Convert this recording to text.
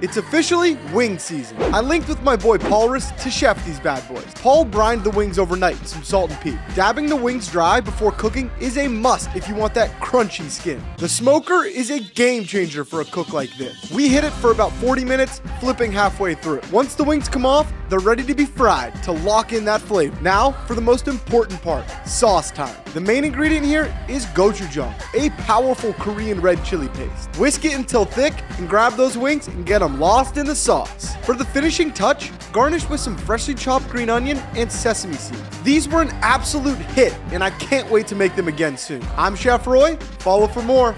It's officially wing season. I linked with my boy Paul Paulrus to chef these bad boys. Paul brined the wings overnight in some salt and pea. Dabbing the wings dry before cooking is a must if you want that crunchy skin. The smoker is a game changer for a cook like this. We hit it for about 40 minutes, flipping halfway through. Once the wings come off, they're ready to be fried to lock in that flavor. Now, for the most important part, sauce time. The main ingredient here is gochujang, a powerful Korean red chili paste. Whisk it until thick and grab those wings and get them lost in the sauce. For the finishing touch, garnish with some freshly chopped green onion and sesame seeds. These were an absolute hit, and I can't wait to make them again soon. I'm Chef Roy. Follow for more.